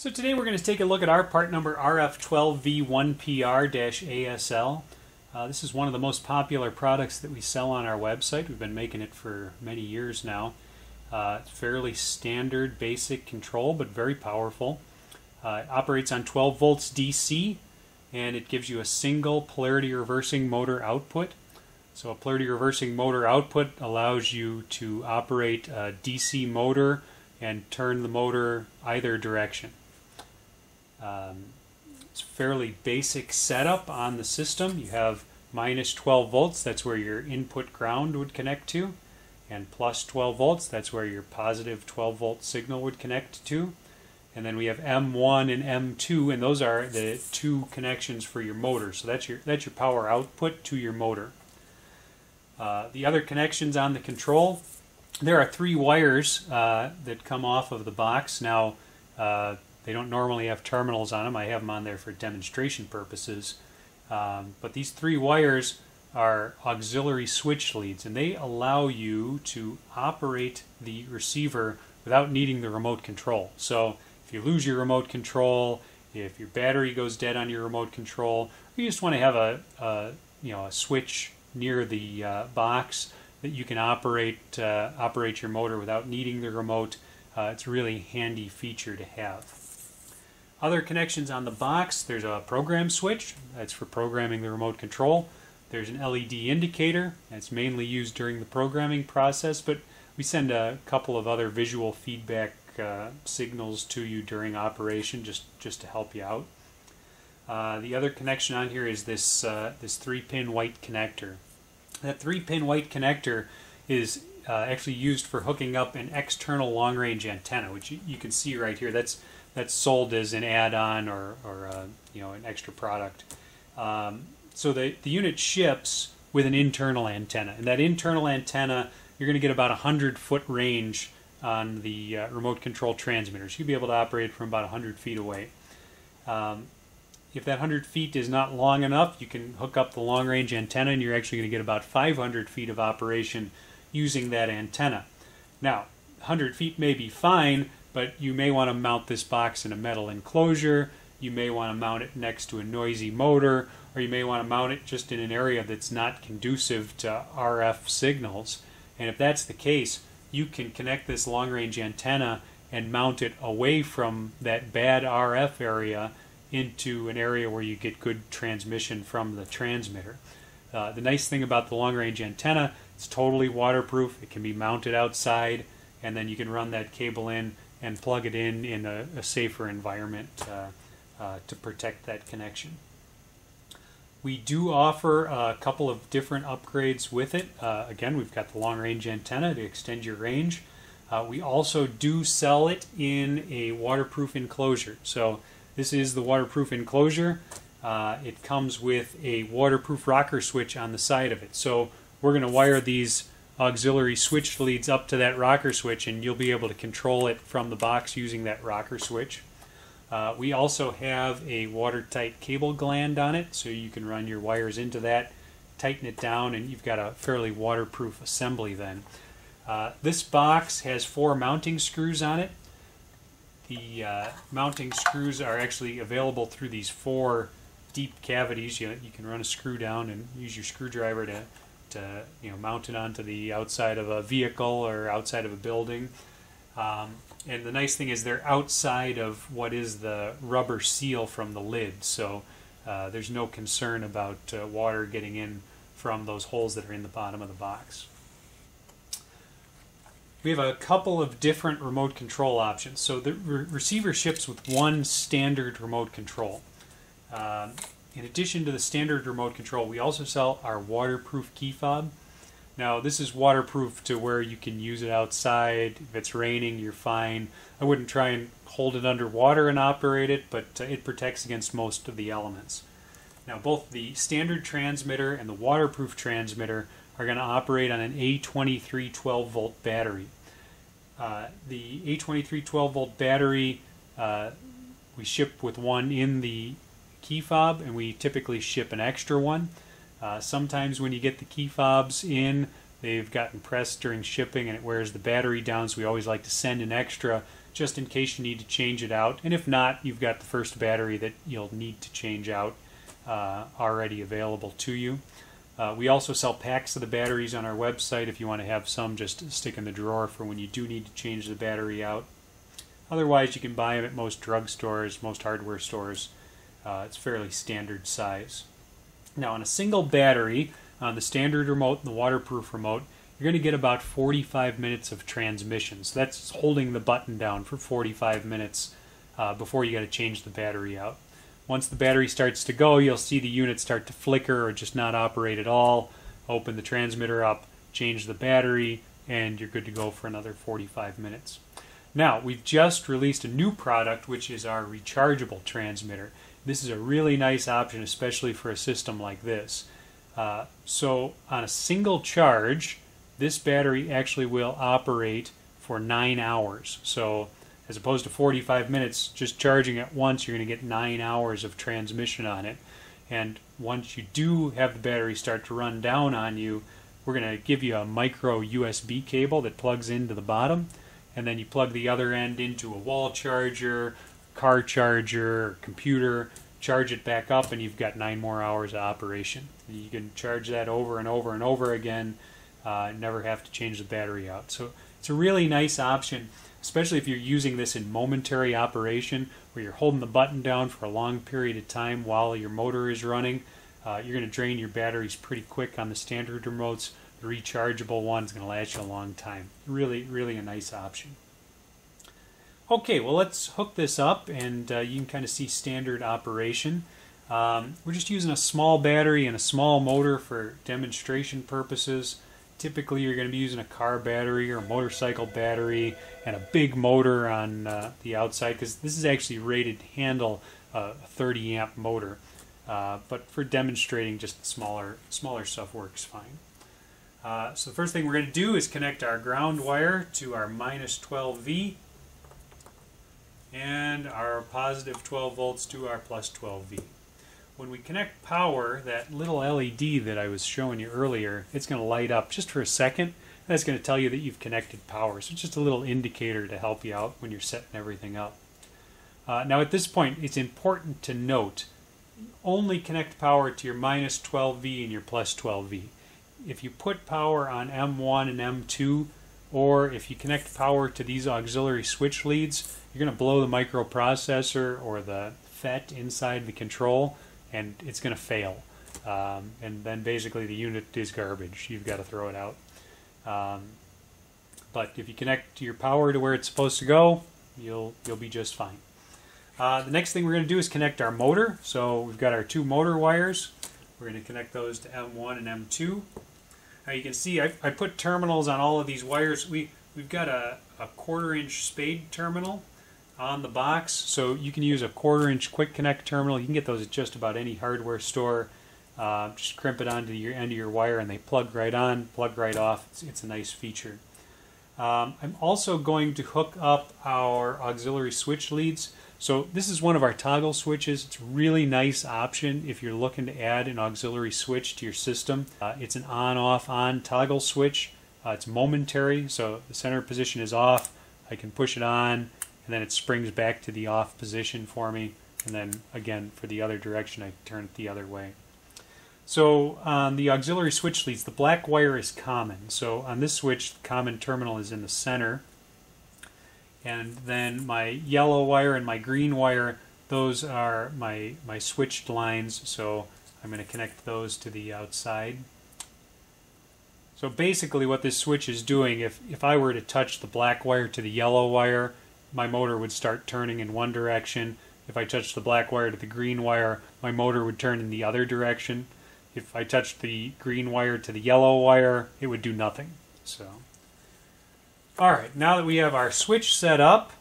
So today we're going to take a look at our part number RF12V1PR-ASL. Uh, this is one of the most popular products that we sell on our website. We've been making it for many years now. Uh, it's fairly standard, basic control, but very powerful. Uh, it operates on 12 volts DC, and it gives you a single polarity reversing motor output. So a polarity reversing motor output allows you to operate a DC motor and turn the motor either direction. Um, it's fairly basic setup on the system. You have minus 12 volts, that's where your input ground would connect to, and plus 12 volts, that's where your positive 12 volt signal would connect to. And then we have M1 and M2, and those are the two connections for your motor. So that's your that's your power output to your motor. Uh, the other connections on the control, there are three wires uh, that come off of the box. Now, uh, they don't normally have terminals on them. I have them on there for demonstration purposes. Um, but these three wires are auxiliary switch leads, and they allow you to operate the receiver without needing the remote control. So if you lose your remote control, if your battery goes dead on your remote control, or you just want to have a, a you know a switch near the uh, box that you can operate uh, operate your motor without needing the remote, uh, it's a really handy feature to have. Other connections on the box, there's a program switch, that's for programming the remote control. There's an LED indicator, that's mainly used during the programming process, but we send a couple of other visual feedback uh, signals to you during operation just, just to help you out. Uh, the other connection on here is this, uh, this three-pin white connector. That three-pin white connector is uh, actually used for hooking up an external long-range antenna, which you, you, can see right here. That's that's sold as an add-on or, or uh, you know an extra product. Um, so the, the unit ships with an internal antenna, and that internal antenna you're going to get about a hundred foot range on the uh, remote control transmitters. You'll be able to operate from about 100 feet away. Um, if that 100 feet is not long enough, you can hook up the long range antenna and you're actually going to get about 500 feet of operation using that antenna. Now, 100 feet may be fine, but you may want to mount this box in a metal enclosure. You may want to mount it next to a noisy motor, or you may want to mount it just in an area that's not conducive to RF signals. And if that's the case, you can connect this long range antenna and mount it away from that bad RF area into an area where you get good transmission from the transmitter. Uh, the nice thing about the long range antenna, it's totally waterproof. It can be mounted outside, and then you can run that cable in and plug it in in a, a safer environment uh, uh, to protect that connection. We do offer a couple of different upgrades with it. Uh, again, we've got the long range antenna to extend your range. Uh, we also do sell it in a waterproof enclosure. So this is the waterproof enclosure. Uh, it comes with a waterproof rocker switch on the side of it. So we're going to wire these auxiliary switch leads up to that rocker switch and you'll be able to control it from the box using that rocker switch. Uh, we also have a watertight cable gland on it so you can run your wires into that, tighten it down, and you've got a fairly waterproof assembly then. Uh, this box has four mounting screws on it. The uh, mounting screws are actually available through these four deep cavities. You, you can run a screw down and use your screwdriver to to you know mount it onto the outside of a vehicle or outside of a building. Um, and the nice thing is they're outside of what is the rubber seal from the lid, so uh, there's no concern about uh, water getting in from those holes that are in the bottom of the box. We have a couple of different remote control options. So the re receiver ships with one standard remote control. Um, in addition to the standard remote control, we also sell our waterproof key fob. Now, this is waterproof to where you can use it outside. If it's raining, you're fine. I wouldn't try and hold it underwater and operate it, but uh, it protects against most of the elements. Now, both the standard transmitter and the waterproof transmitter are going to operate on an A23 12 volt battery. Uh, the A23 12 volt battery, uh, we ship with one in the key fob and we typically ship an extra one. Uh, sometimes when you get the key fobs in, they've gotten pressed during shipping and it wears the battery down, so we always like to send an extra just in case you need to change it out. And if not, you've got the first battery that you'll need to change out uh, already available to you. Uh, we also sell packs of the batteries on our website if you want to have some just stick in the drawer for when you do need to change the battery out. Otherwise, you can buy them at most drugstores, most hardware stores. Uh, it's fairly standard size. Now, on a single battery, on the standard remote and the waterproof remote, you're going to get about 45 minutes of transmission. So that's holding the button down for 45 minutes uh, before you got to change the battery out. Once the battery starts to go, you'll see the unit start to flicker or just not operate at all. Open the transmitter up, change the battery, and you're good to go for another 45 minutes. Now, we've just released a new product, which is our rechargeable transmitter. This is a really nice option, especially for a system like this. Uh, so, on a single charge, this battery actually will operate for nine hours. So as opposed to 45 minutes, just charging it once, you're going to get nine hours of transmission on it. And once you do have the battery start to run down on you, we're going to give you a micro USB cable that plugs into the bottom, and then you plug the other end into a wall charger, car charger, computer, charge it back up, and you've got nine more hours of operation. You can charge that over and over and over again uh, never have to change the battery out. So it's a really nice option, especially if you're using this in momentary operation where you're holding the button down for a long period of time while your motor is running. Uh, you're going to drain your batteries pretty quick on the standard remotes. The rechargeable one is going to last you a long time. Really, really a nice option. Okay, well let's hook this up and uh, you can kind of see standard operation. Um, we're just using a small battery and a small motor for demonstration purposes typically you're going to be using a car battery or a motorcycle battery and a big motor on uh, the outside because this is actually rated to handle a 30 amp motor. Uh, but for demonstrating, just smaller smaller stuff works fine. Uh, so the first thing we're going to do is connect our ground wire to our minus 12V and our positive 12 volts to our plus 12V when we connect power, that little LED that I was showing you earlier, it's going to light up just for a second. That's going to tell you that you've connected power. So it's just a little indicator to help you out when you're setting everything up. Uh, now at this point, it's important to note, only connect power to your minus 12V and your plus 12V. If you put power on M1 and M2, or if you connect power to these auxiliary switch leads, you're going to blow the microprocessor or the FET inside the control and it's going to fail. Um, and then basically the unit is garbage. You've got to throw it out. Um, but if you connect your power to where it's supposed to go, you'll you'll be just fine. Uh, the next thing we're going to do is connect our motor. So we've got our two motor wires. We're going to connect those to M1 and M2. Now you can see I, I put terminals on all of these wires. We we've got a, a quarter inch spade terminal on the box. So you can use a quarter inch quick connect terminal. You can get those at just about any hardware store. Uh, just crimp it onto your end of your wire and they plug right on, plug right off. It's, it's a nice feature. Um, I'm also going to hook up our auxiliary switch leads. So this is one of our toggle switches. It's a really nice option if you're looking to add an auxiliary switch to your system. Uh, it's an on-off on toggle switch. Uh, it's momentary, so the center position is off. I can push it on, and then it springs back to the off position for me and then again for the other direction I turn it the other way. So on the auxiliary switch leads, the black wire is common. So on this switch, the common terminal is in the center. And then my yellow wire and my green wire, those are my, my switched lines. So I'm going to connect those to the outside. So basically what this switch is doing, if, if I were to touch the black wire to the yellow wire, my motor would start turning in one direction. If I touched the black wire to the green wire, my motor would turn in the other direction. If I touched the green wire to the yellow wire, it would do nothing. So, all right, now that we have our switch set up,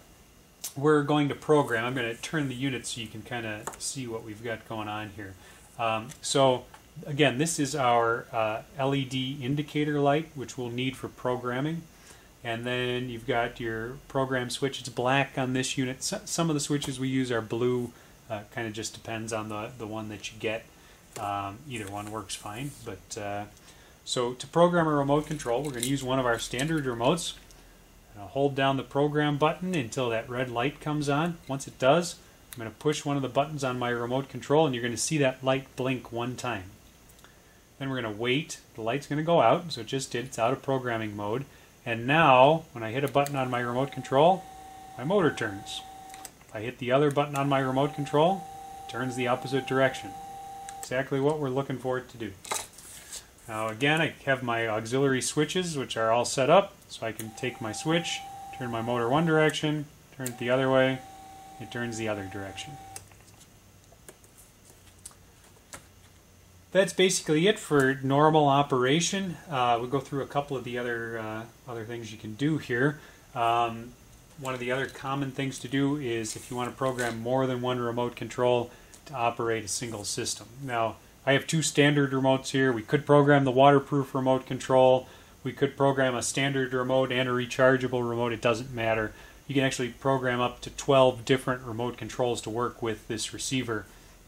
we're going to program. I'm going to turn the unit so you can kind of see what we've got going on here. Um, so, again, this is our uh, LED indicator light, which we'll need for programming and then you've got your program switch. It's black on this unit. Some of the switches we use are blue. Uh, kind of just depends on the, the one that you get. Um, either one works fine. But uh, so to program a remote control, we're going to use one of our standard remotes. I'll hold down the program button until that red light comes on. Once it does, I'm going to push one of the buttons on my remote control and you're going to see that light blink one time. Then we're going to wait. The light's going to go out, so it just did. It's out of programming mode. And now, when I hit a button on my remote control, my motor turns. If I hit the other button on my remote control, it turns the opposite direction. Exactly what we're looking for it to do. Now again, I have my auxiliary switches, which are all set up, so I can take my switch, turn my motor one direction, turn it the other way, it turns the other direction. That's basically it for normal operation. Uh, we'll go through a couple of the other uh, other things you can do here. Um, one of the other common things to do is if you want to program more than one remote control to operate a single system. Now, I have two standard remotes here. We could program the waterproof remote control. We could program a standard remote and a rechargeable remote. It doesn't matter. You can actually program up to 12 different remote controls to work with this receiver,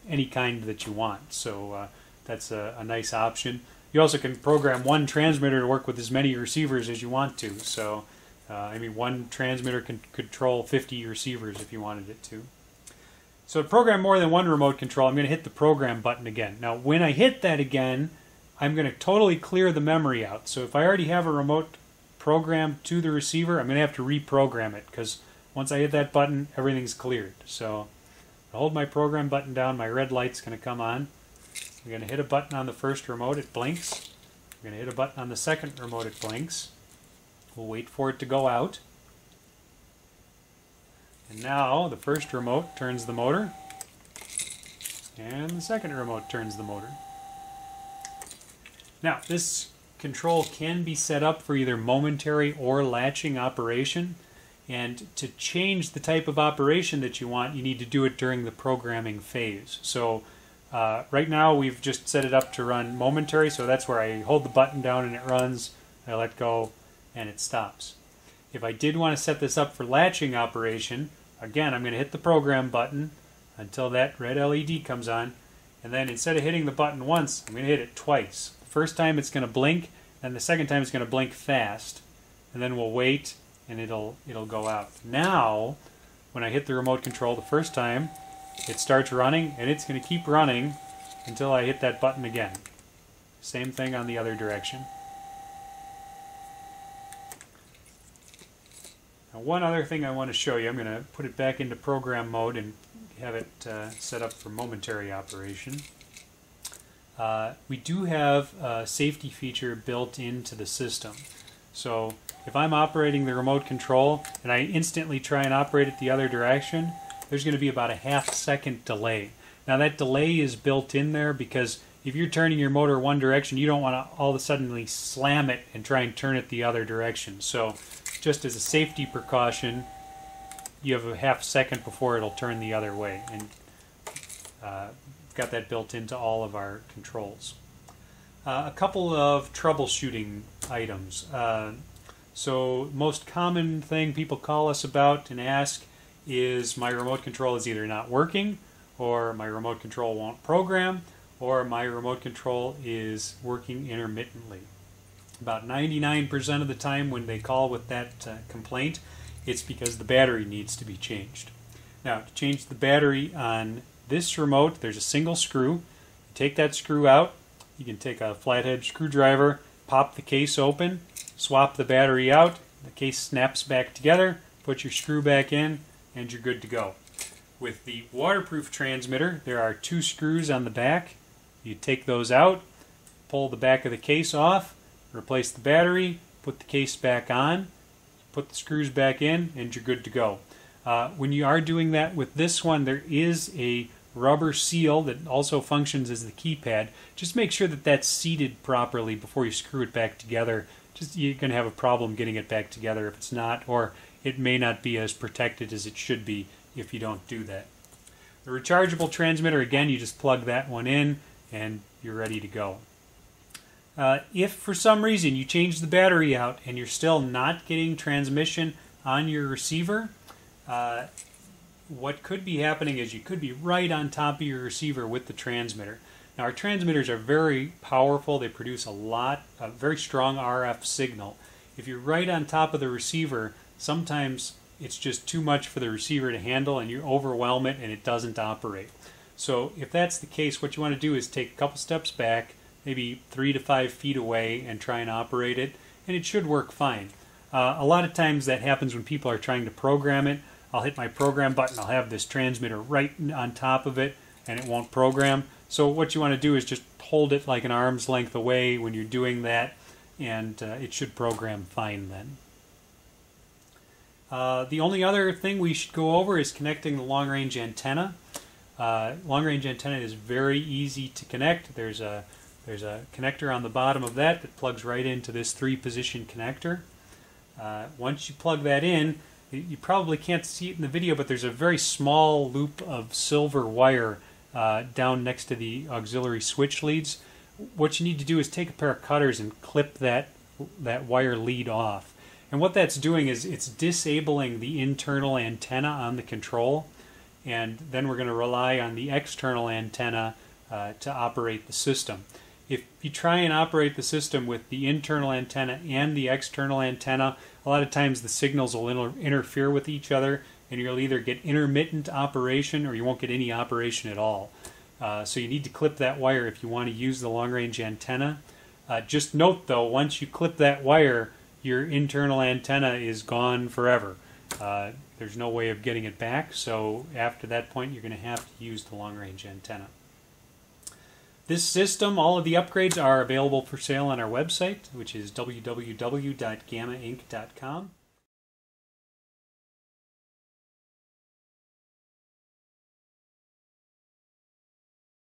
any kind that you want. So uh, that's a, a, nice option. You also can program one transmitter to work with as many receivers as you want to. So, uh, I mean, one transmitter can control 50 receivers if you wanted it to. So to program more than one remote control, I'm going to hit the program button again. Now, when I hit that again, I'm going to totally clear the memory out. So if I already have a remote program to the receiver, I'm going to have to reprogram it because once I hit that button, everything's cleared. So I hold my program button down, my red light's going to come on. I'm going to hit a button on the first remote, it blinks. I'm going to hit a button on the second remote, it blinks. We'll wait for it to go out. And now the first remote turns the motor, and the second remote turns the motor. Now, this control can be set up for either momentary or latching operation. And to change the type of operation that you want, you need to do it during the programming phase. So uh, right now we've just set it up to run momentary, so that's where I hold the button down and it runs, I let go, and it stops. If I did want to set this up for latching operation, again I'm going to hit the program button until that red LED comes on, and then instead of hitting the button once, I'm going to hit it twice. The first time it's going to blink, and the second time it's going to blink fast, and then we'll wait and it'll it'll go out. Now, when I hit the remote control the first time, it starts running and it's going to keep running until I hit that button again. Same thing on the other direction. One other thing I want to show you, I'm going to put it back into program mode and have it uh, set up for momentary operation. Uh, we do have a safety feature built into the system. So if I'm operating the remote control and I instantly try and operate it the other direction, there's going to be about a half second delay. Now that delay is built in there because if you're turning your motor one direction, you don't want to all of a sudden slam it and try and turn it the other direction. So just as a safety precaution, you have a half second before it'll turn the other way. And uh, got that built into all of our controls. Uh, a couple of troubleshooting items. Uh, so most common thing people call us about and ask is my remote control is either not working or my remote control won't program or my remote control is working intermittently. About 99% of the time when they call with that uh, complaint, it's because the battery needs to be changed. Now, to change the battery on this remote, there's a single screw. You take that screw out. You can take a flathead screwdriver, pop the case open, swap the battery out. The case snaps back together. Put your screw back in, and you're good to go. With the waterproof transmitter, there are two screws on the back. You take those out, pull the back of the case off, replace the battery, put the case back on, put the screws back in, and you're good to go. Uh, when you are doing that with this one, there is a rubber seal that also functions as the keypad. Just make sure that that's seated properly before you screw it back together. Just you're going to have a problem getting it back together if it's not, or it may not be as protected as it should be if you don't do that. The rechargeable transmitter, again, you just plug that one in and you're ready to go. Uh, if for some reason you change the battery out and you're still not getting transmission on your receiver, uh, what could be happening is you could be right on top of your receiver with the transmitter. Now our transmitters are very powerful. They produce a lot, a very strong RF signal. If you're right on top of the receiver, sometimes it's just too much for the receiver to handle and you overwhelm it and it doesn't operate. So if that's the case, what you want to do is take a couple steps back, maybe three to five feet away, and try and operate it, and it should work fine. Uh, a lot of times that happens when people are trying to program it. I'll hit my program button, I'll have this transmitter right on top of it, and it won't program. So what you want to do is just hold it like an arm's length away when you're doing that, and uh, it should program fine then. Uh, the only other thing we should go over is connecting the long range antenna. Uh, long range antenna is very easy to connect. There's a there's a connector on the bottom of that that plugs right into this three position connector. Uh, once you plug that in, you probably can't see it in the video, but there's a very small loop of silver wire uh, down next to the auxiliary switch leads. What you need to do is take a pair of cutters and clip that that wire lead off. And what that's doing is it's disabling the internal antenna on the control, and then we're going to rely on the external antenna uh, to operate the system. If you try and operate the system with the internal antenna and the external antenna, a lot of times the signals will inter interfere with each other, and you'll either get intermittent operation or you won't get any operation at all. Uh, so you need to clip that wire if you want to use the long range antenna. Uh, just note though, once you clip that wire, your internal antenna is gone forever. Uh, there's no way of getting it back, so after that point, you're going to have to use the long range antenna. This system, all of the upgrades are available for sale on our website, which is www.gamainc.com.